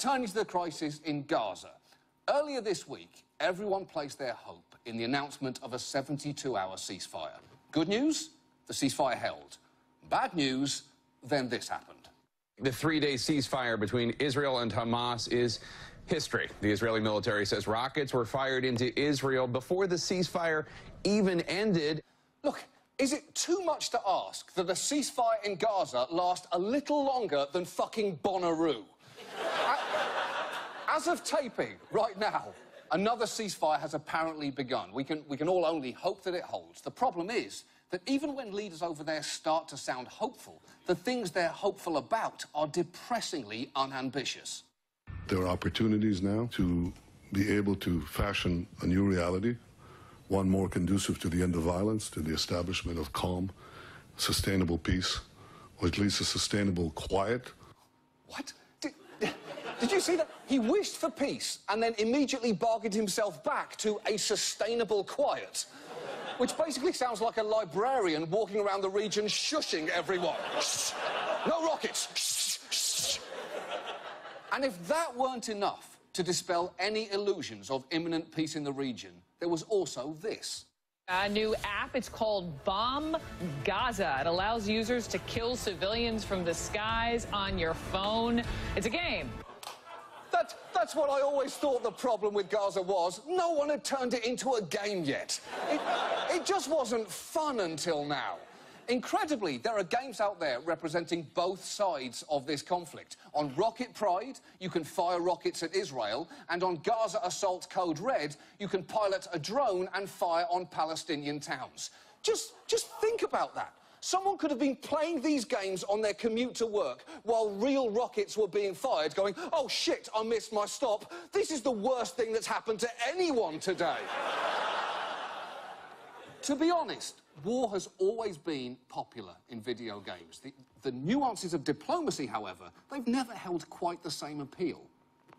Turning to the crisis in Gaza. Earlier this week, everyone placed their hope in the announcement of a 72 hour ceasefire. Good news? The ceasefire held. Bad news? Then this happened. The three day ceasefire between Israel and Hamas is history. The Israeli military says rockets were fired into Israel before the ceasefire even ended. Look, is it too much to ask that a ceasefire in Gaza last a little longer than fucking Bonnaroo? As of taping, right now, another ceasefire has apparently begun. We can, we can all only hope that it holds. The problem is that even when leaders over there start to sound hopeful, the things they're hopeful about are depressingly unambitious. There are opportunities now to be able to fashion a new reality one more conducive to the end of violence, to the establishment of calm, sustainable peace, or at least a sustainable quiet. What? Did, you see that? He wished for peace and then immediately bargained himself back to a sustainable quiet. Which basically sounds like a librarian walking around the region shushing everyone. No rockets. And if that weren't enough to dispel any illusions of imminent peace in the region, there was also this. A new app, it's called Bomb Gaza. It allows users to kill civilians from the skies on your phone. It's a game. That, that's what I always thought the problem with Gaza was. No one had turned it into a game yet. It, it just wasn't fun until now. Incredibly, there are games out there representing both sides of this conflict. On Rocket Pride, you can fire rockets at Israel, and on Gaza Assault Code Red, you can pilot a drone and fire on Palestinian towns. Just, just think about that. Someone could have been playing these games on their commute to work while real rockets were being fired, going, oh shit, I missed my stop. This is the worst thing that's happened to anyone today. to be honest, war has always been popular in video games. The, the, nuances of diplomacy, however, they've never held quite the same appeal.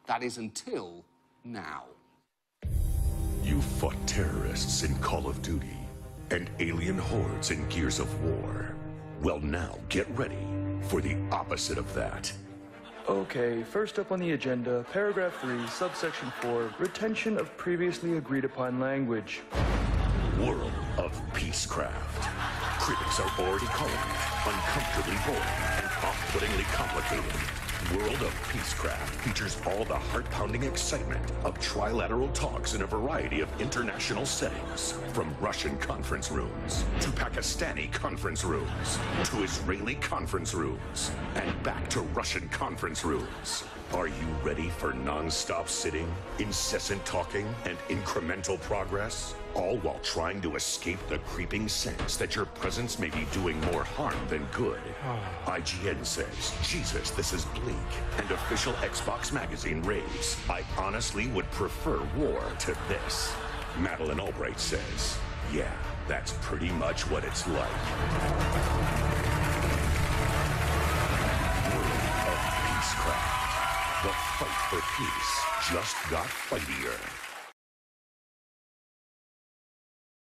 That is until now. You fought terrorists in Call of Duty and alien hordes in Gears of War. Well, now get ready for the opposite of that. Okay, first up on the agenda, paragraph 3, subsection 4, retention of previously agreed upon language world of Peacecraft. Critics are already calling it uncomfortably boring and off-puttingly complicated. World of Peacecraft features all the heart-pounding excitement of trilateral talks in a variety of international settings, from Russian conference rooms to Pakistani conference rooms to Israeli conference rooms and back to Russian conference rooms. Are you ready for non-stop sitting, incessant talking, and incremental progress? All while trying to escape the creeping sense that your presence may be doing more harm than good. IGN says, Jesus, this is bleak. And official Xbox magazine raves, I honestly would prefer war to this. Madeleine Albright says, yeah, that's pretty much what it's like. The fight for peace just got fightier.